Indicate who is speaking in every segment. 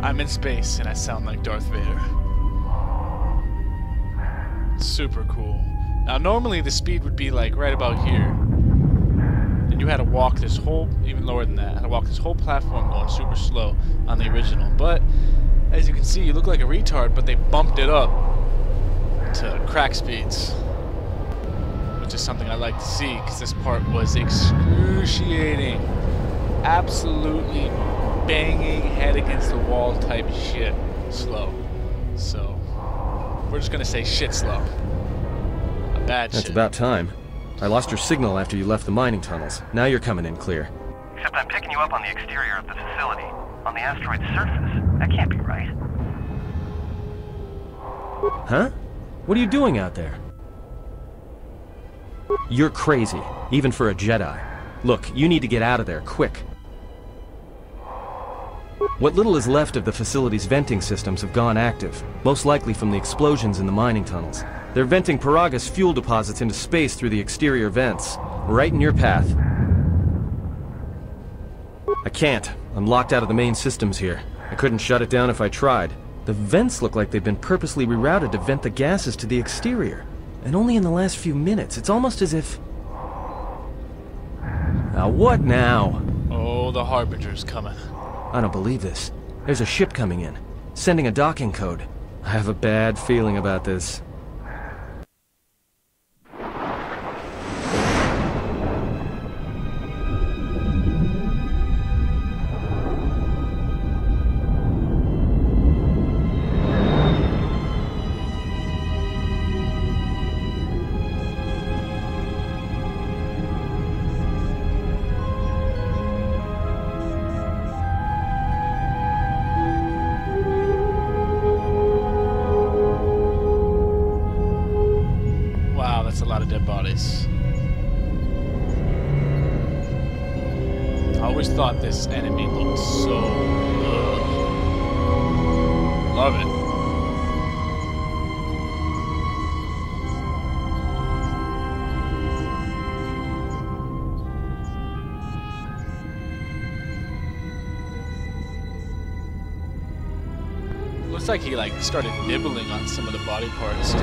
Speaker 1: I'm in space and I sound like Darth Vader. Super cool. Now normally the speed would be like right about here. And you had to walk this whole, even lower than that, had to walk this whole platform going super slow on the original. But as you can see, you look like a retard, but they bumped it up to crack speeds. Which is something I like to see, because this part was excruciating. Absolutely banging head against the wall type shit slow. So, we're just gonna say shit slow. A bad
Speaker 2: That's
Speaker 1: shit.
Speaker 2: about time. I lost your signal after you left the mining tunnels. Now you're coming in clear.
Speaker 3: Except I'm picking you up on the exterior of the facility, on the asteroid's surface. That can't be right.
Speaker 2: Huh? What are you doing out there? You're crazy, even for a Jedi. Look, you need to get out of there, quick. What little is left of the facility's venting systems have gone active, most likely from the explosions in the mining tunnels. They're venting Peragus fuel deposits into space through the exterior vents, right in your path. I can't. I'm locked out of the main systems here. I couldn't shut it down if I tried. The vents look like they've been purposely rerouted to vent the gases to the exterior. And only in the last few minutes. It's almost as if... Now what now?
Speaker 1: Oh, the Harbinger's coming.
Speaker 2: I don't believe this. There's a ship coming in, sending a docking code. I have a bad feeling about this.
Speaker 1: Always thought this enemy looked so. Ugh. Love it. Looks like he like started nibbling on some of the body parts.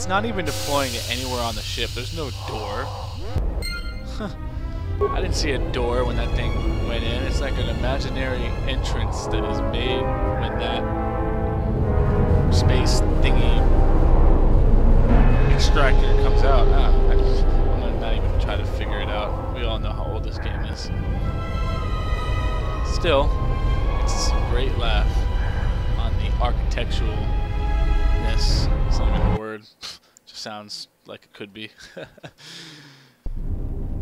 Speaker 1: It's not even deploying it anywhere on the ship. There's no door. I didn't see a door when that thing went in. It's like an imaginary entrance that is made when that space thingy extractor comes out. Ah, I I'm gonna not even try to figure it out. We all know how old this game is. Still, it's a great laugh on the architecturalness sounds like it could be.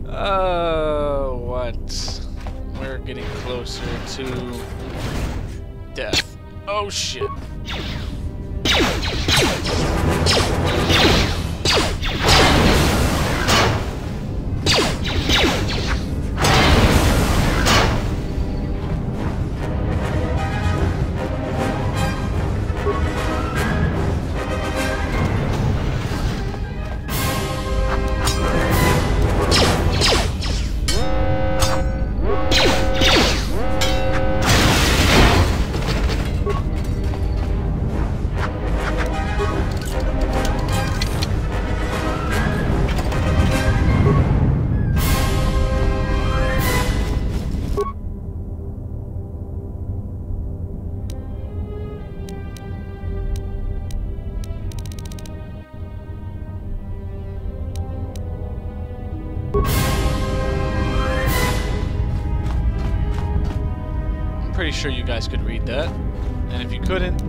Speaker 1: oh, what? We're getting closer to death. Oh, shit. pretty sure you guys could read that. And if you couldn't,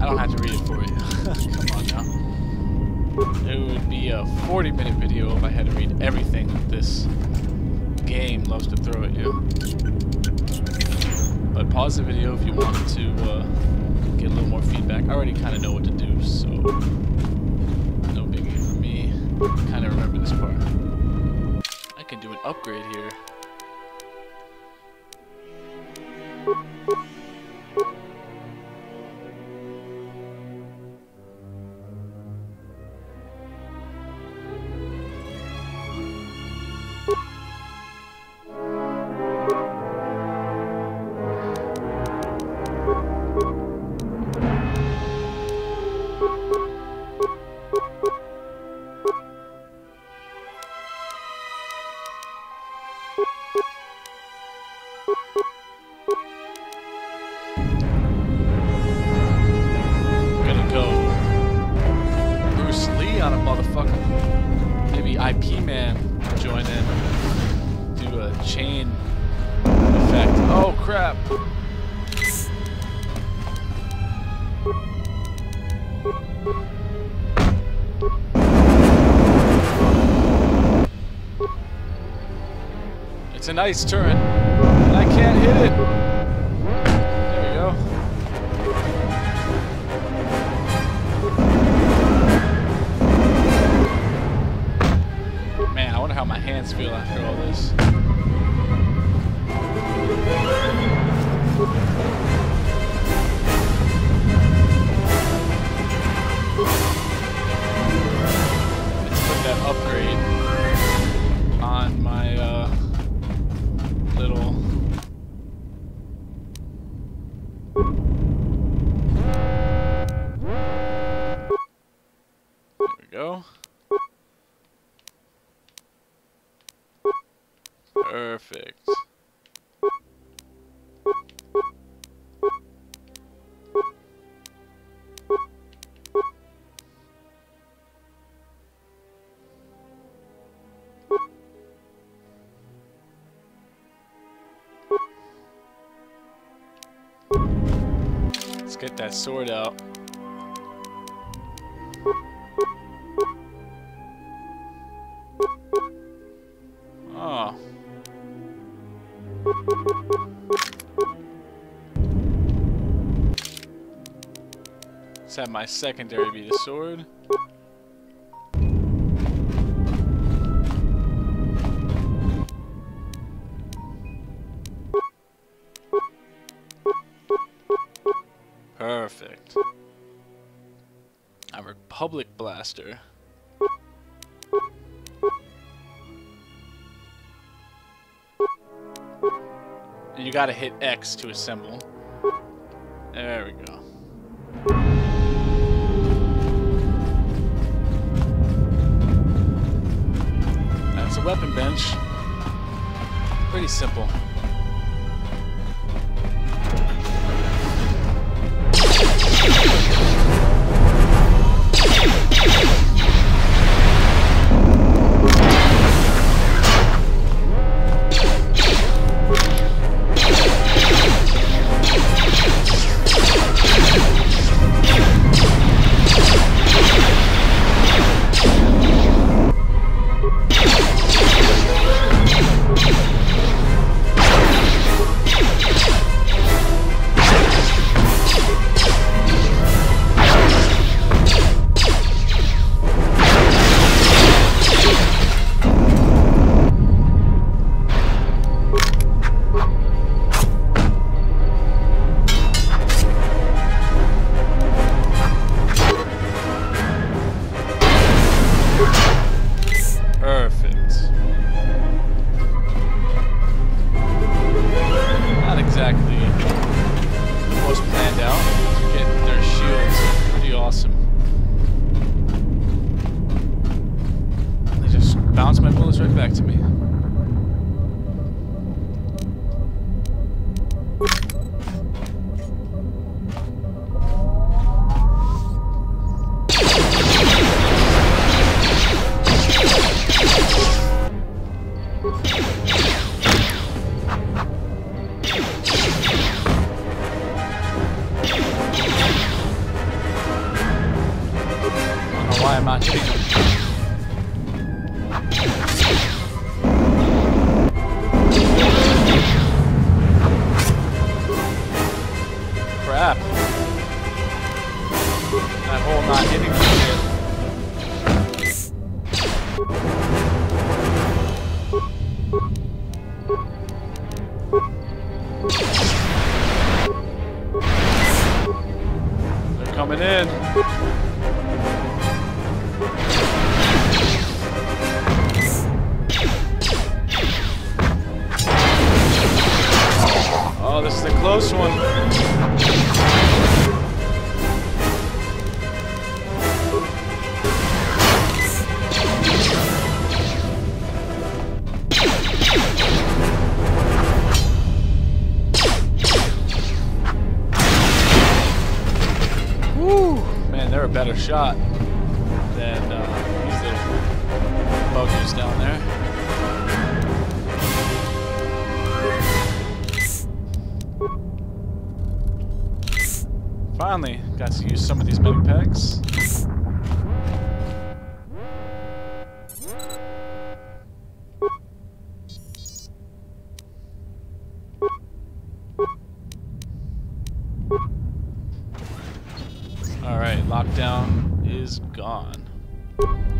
Speaker 1: I don't have to read it for you. Come on now. It would be a 40 minute video if I had to read everything this game loves to throw at you. But pause the video if you want to uh, get a little more feedback. I already kind of know what to do, so no biggie for me. Kind of remember this part. I can do an upgrade here. Motherfucker. Maybe IP Man join in. Do a chain effect. Oh crap. It's a nice turret. and I can't hit it. There we go. Perfect. Let's get that sword out. My secondary be the sword. Perfect. A Republic Blaster. You gotta hit X to assemble. There we go. Weapon bench. Pretty simple. Lockdown is gone.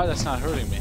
Speaker 1: Why that's not hurting me.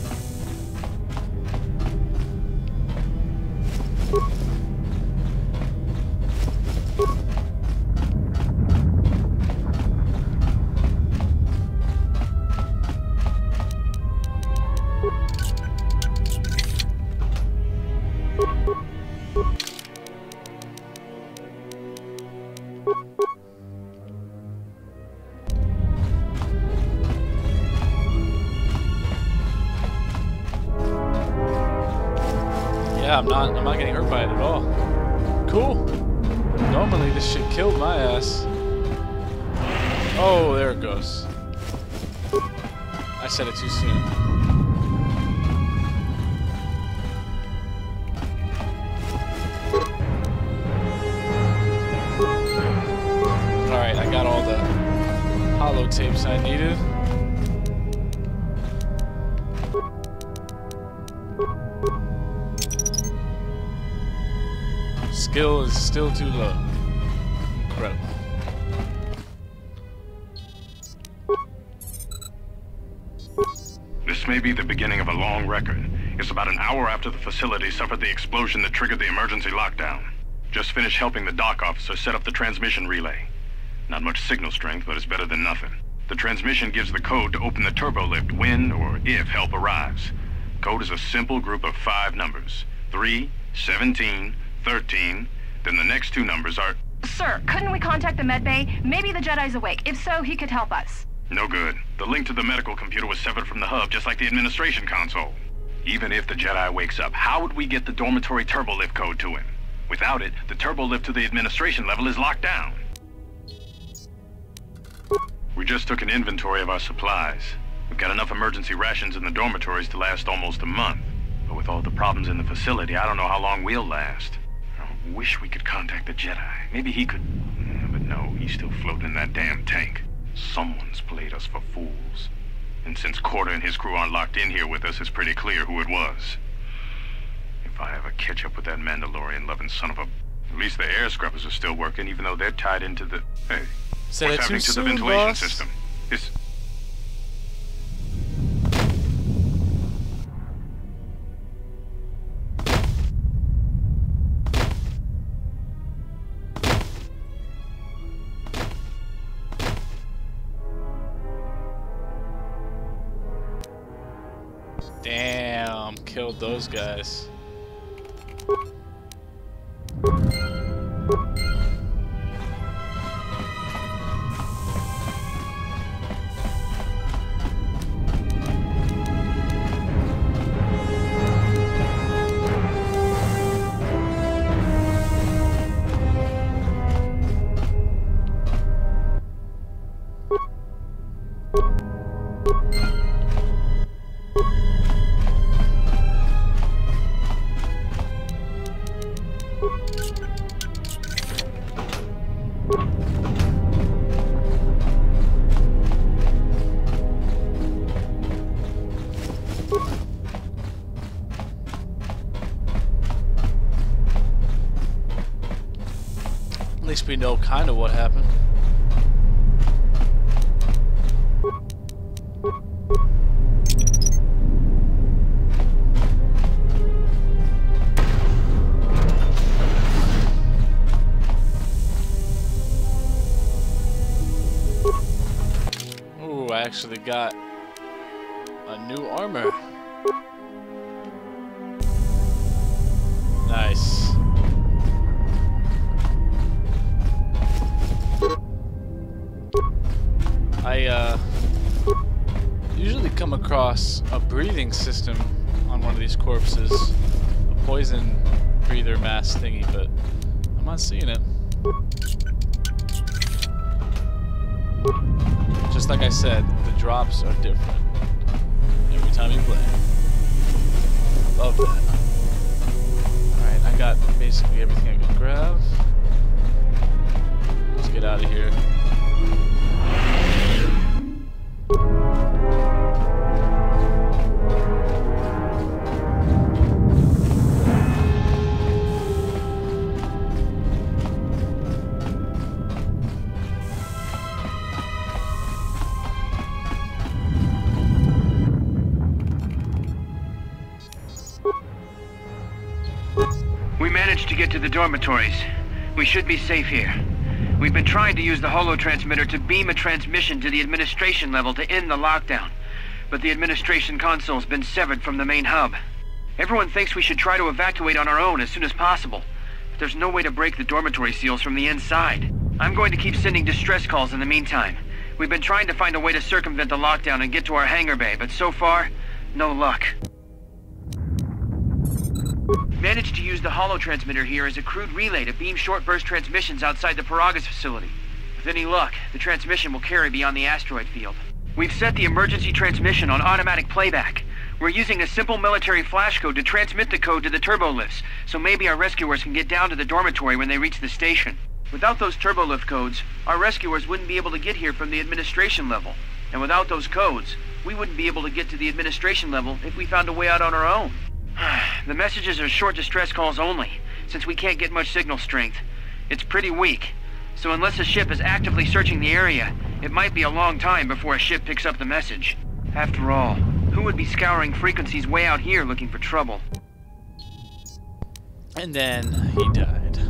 Speaker 1: Oh, there it goes. I said it too soon. Alright, I got all the holo tapes I needed. Skill is still too low.
Speaker 4: Record. It's about an hour after the facility suffered the explosion that triggered the emergency lockdown. Just finished helping the dock officer set up the transmission relay. Not much signal strength, but it's better than nothing. The transmission gives the code to open the turbo lift when or if help arrives. Code is a simple group of five numbers. 3, 17, 13, then the next two numbers are
Speaker 5: Sir, couldn't we contact the med bay? Maybe the Jedi's awake. If so, he could help us.
Speaker 4: No good. The link to the medical computer was severed from the hub, just like the administration console. Even if the Jedi wakes up, how would we get the dormitory turbo lift code to him? Without it, the turbo lift to the administration level is locked down. We just took an inventory of our supplies. We've got enough emergency rations in the dormitories to last almost a month. But with all the problems in the facility, I don't know how long we'll last. I wish we could contact the Jedi. Maybe he could... Yeah, But no, he's still floating in that damn tank. Someone's played us for fools. And since Coorta and his crew aren't locked in here with us, it's pretty clear who it was. If I ever catch up with that Mandalorian-loving son of a... At least the air scrubbers are still working, even though they're tied into the... Hey,
Speaker 1: Say
Speaker 4: what's happening to the ventilation
Speaker 1: boss.
Speaker 4: system? Is...
Speaker 1: those guys. We know kind of what happened. Ooh, I actually got a new armor. Nice. I uh, usually come across a breathing system on one of these corpses, a poison breather mask thingy, but I'm not seeing it. Just like I said, the drops are different every time you play. Love that. Alright, I got basically everything I could grab. Let's get out of here.
Speaker 6: We managed to get to the dormitories. We should be safe here. We've been trying to use the holo transmitter to beam a transmission to the administration level to end the lockdown. But the administration console's been severed from the main hub. Everyone thinks we should try to evacuate on our own as soon as possible. But there's no way to break the dormitory seals from the inside. I'm going to keep sending distress calls in the meantime. We've been trying to find a way to circumvent the lockdown and get to our hangar bay, but so far, no luck. Managed to use the holo transmitter here as a crude relay to beam short burst transmissions outside the Peragus facility. With any luck, the transmission will carry beyond the asteroid field. We've set the emergency transmission on automatic playback. We're using a simple military flash code to transmit the code to the turbo lifts, so maybe our rescuers can get down to the dormitory when they reach the station. Without those turbo lift codes, our rescuers wouldn't be able to get here from the administration level. And without those codes, we wouldn't be able to get to the administration level if we found a way out on our own. the messages are short distress calls only, since we can't get much signal strength. It's pretty weak, so unless a ship is actively searching the area, it might be a long time before a ship picks up the message. After all, who would be scouring frequencies way out here looking for trouble?
Speaker 1: And then he died.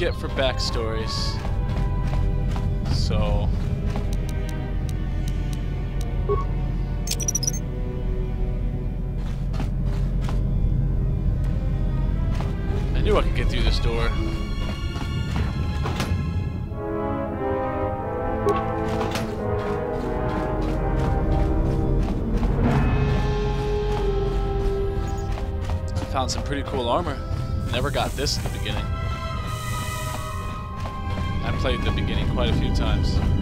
Speaker 1: Get for backstories. So. I knew I could get through this door. Found some pretty cool armor. Never got this in the beginning. Played the beginning quite a few times.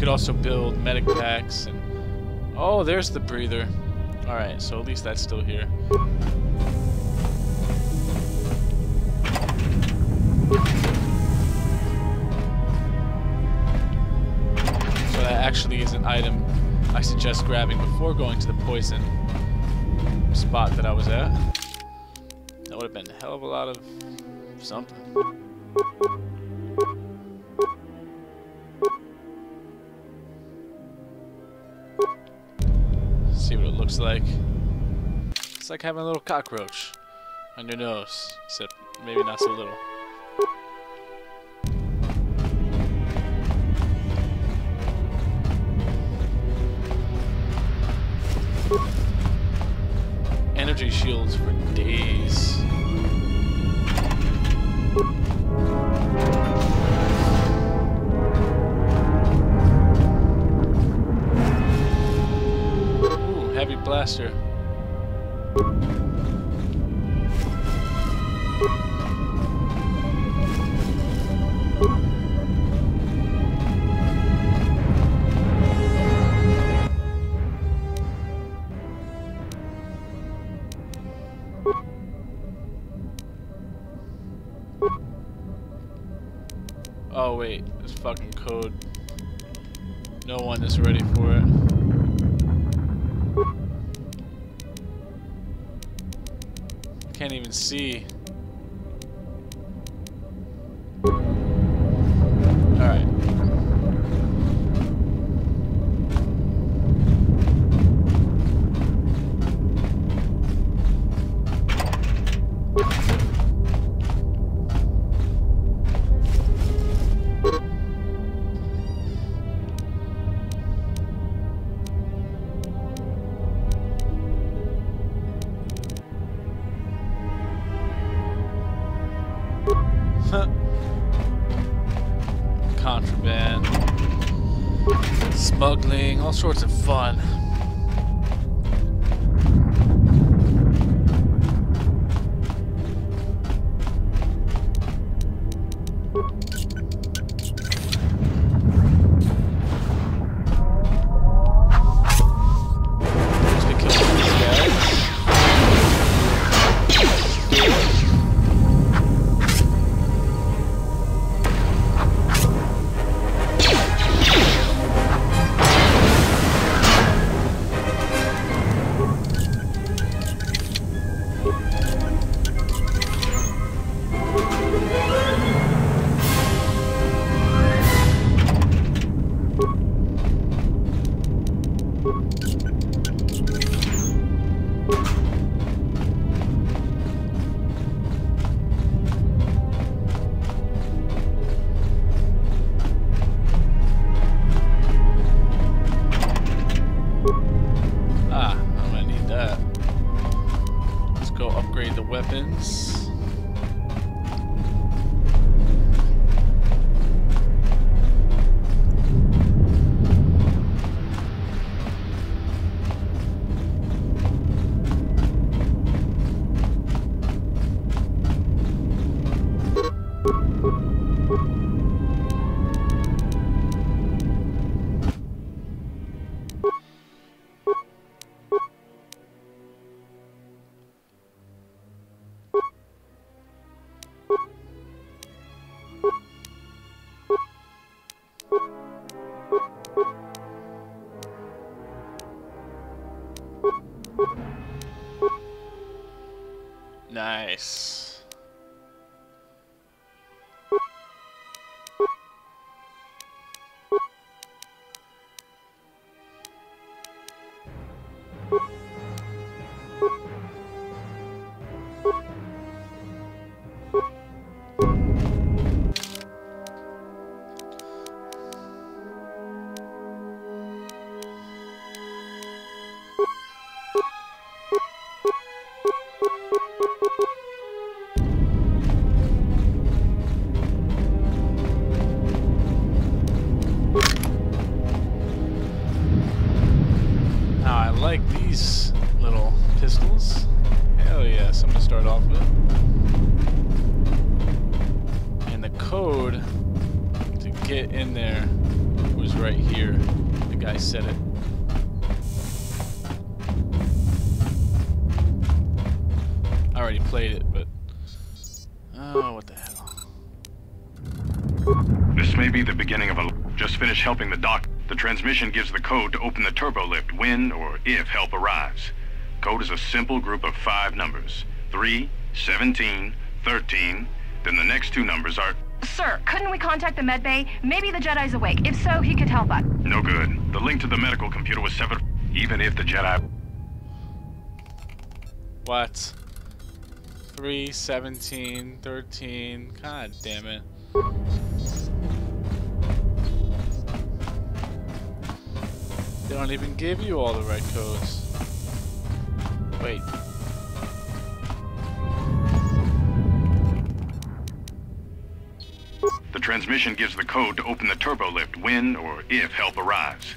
Speaker 1: Could also build medic packs and... Oh, there's the breather. Alright, so at least that's still here. So that actually is an item I suggest grabbing before going to the poison spot that I was at. That would have been a hell of a lot of something. Like. It's like having a little cockroach on your nose, except maybe not so little. Energy shields for days. Heavy blaster. Oh wait, this fucking code. No one is ready for it. Can't even see. Contraband. Smuggling, all sorts of fun.
Speaker 4: Transmission gives the code to open the turbo lift when or if help arrives. Code is a simple group of five numbers. 3, 17, 13. Then the next two numbers are...
Speaker 5: Sir, couldn't we contact the med bay? Maybe the Jedi's awake. If so, he could help us.
Speaker 4: No good. The link to the medical computer was severed. Even if the Jedi...
Speaker 1: What? 3, 17, 13. God damn it. They don't even give you all the right codes. Wait.
Speaker 4: The transmission gives the code to open the turbo lift when or if help arrives.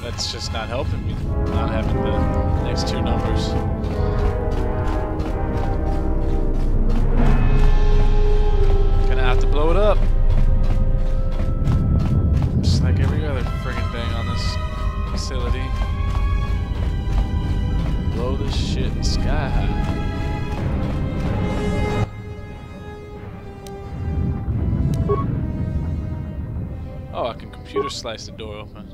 Speaker 1: That's just not helping me. Not having the next two numbers. Blow it up. Just like every other friggin' thing on this facility. Blow this shit sky high. Oh, I can computer slice the door open.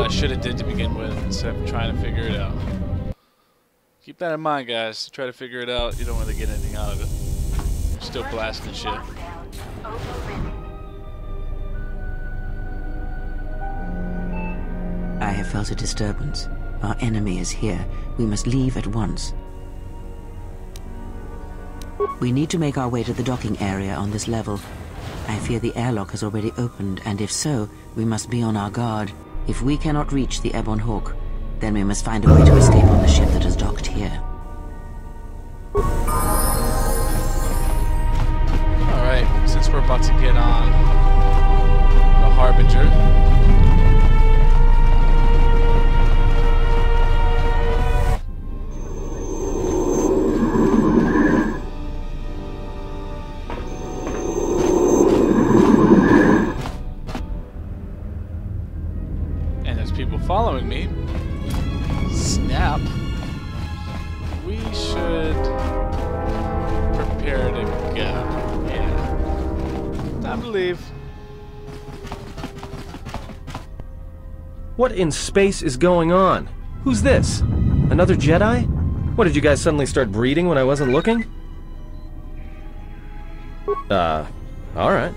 Speaker 1: What I should have did to begin with instead of trying to figure it out. Keep that in mind, guys. Try to figure it out. You don't really get anything out of it. You're still blasting shit.
Speaker 7: I have felt a disturbance. Our enemy is here. We must leave at once. We need to make our way to the docking area on this level. I fear the airlock has already opened, and if so, we must be on our guard. If we cannot reach the Ebon Hawk, then we must find a way to escape on the ship that has docked here.
Speaker 1: Alright, since we're about to get on the Harbinger.
Speaker 2: What in space is going on? Who's this? Another Jedi? What, did you guys suddenly start breeding when I wasn't looking? Uh, alright.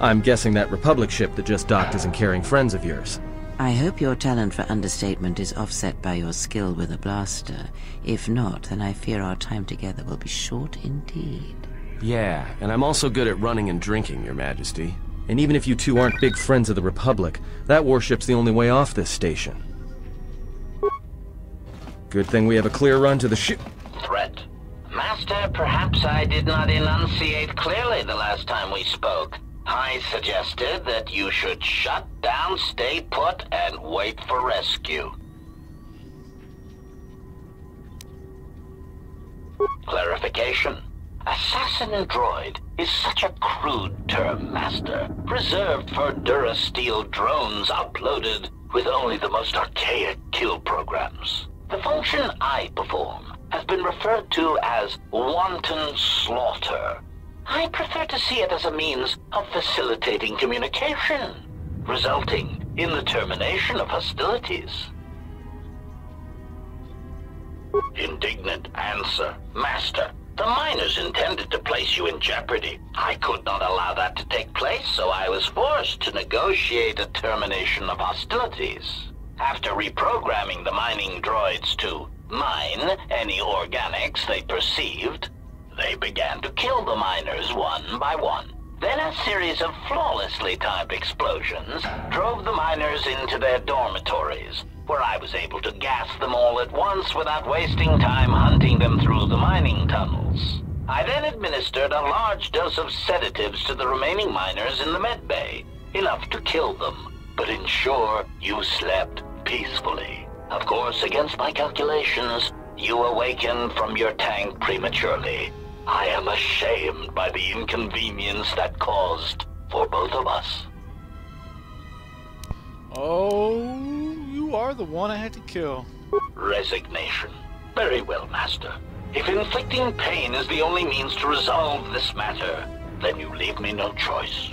Speaker 2: I'm guessing that Republic ship that just docked isn't carrying friends of yours.
Speaker 7: I hope your talent for understatement is offset by your skill with a blaster. If not, then I fear our time together will be short indeed.
Speaker 8: Yeah, and I'm also good at running and drinking, Your Majesty.
Speaker 2: And even if you two aren't big friends of the Republic, that warship's the only way off this station. Good thing we have a clear run to the ship.
Speaker 9: Threat. Master, perhaps I did not enunciate clearly the last time we spoke. I suggested that you should shut down, stay put, and wait for rescue. Clarification. Assassin droid is such a crude term, Master, reserved for Durasteel drones uploaded with only the most archaic kill programs. The function I perform has been referred to as wanton slaughter. I prefer to see it as a means of facilitating communication, resulting in the termination of hostilities. Indignant answer. Master, the miners intended to place you in jeopardy. I could not allow that to take place, so I was forced to negotiate a termination of hostilities. After reprogramming the mining droids to mine any organics they perceived, they began to kill the miners one by one. Then a series of flawlessly timed explosions drove the miners into their dormitories, where I was able to gas them all at once without wasting time hunting them through the mining tunnels. I then administered a large dose of sedatives to the remaining miners in the med bay, enough to kill them, but ensure you slept peacefully. Of course, against my calculations, you awakened from your tank prematurely. I am ashamed by the inconvenience that caused for both of us.
Speaker 1: Oh, you are the one I had to kill.
Speaker 9: Resignation. Very well, Master. If inflicting pain is the only means to resolve this matter, then you leave me no choice.